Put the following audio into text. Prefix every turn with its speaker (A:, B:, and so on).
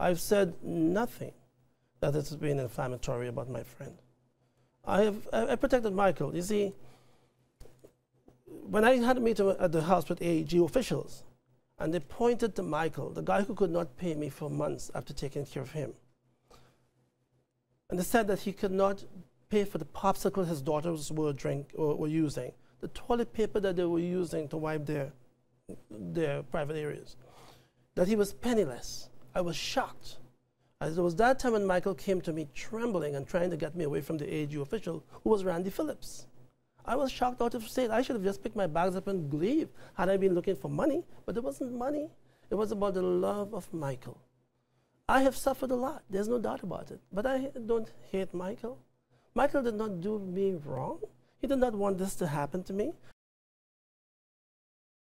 A: I've said nothing that has been inflammatory about my friend. I have I, protected Michael. You see, when I had a meeting at the house with AEG officials, and they pointed to Michael, the guy who could not pay me for months after taking care of him. And they said that he could not pay for the popsicle his daughters were drink or were using, the toilet paper that they were using to wipe their their private areas. That he was penniless. I was shocked. It was that time when Michael came to me trembling and trying to get me away from the AEG official who was Randy Phillips. I was shocked out of state. I should have just picked my bags up and leave had I been looking for money, but it wasn't money. It was about the love of Michael. I have suffered a lot. There's no doubt about it. But I don't hate Michael. Michael did not do me wrong. He did not want this to happen to me.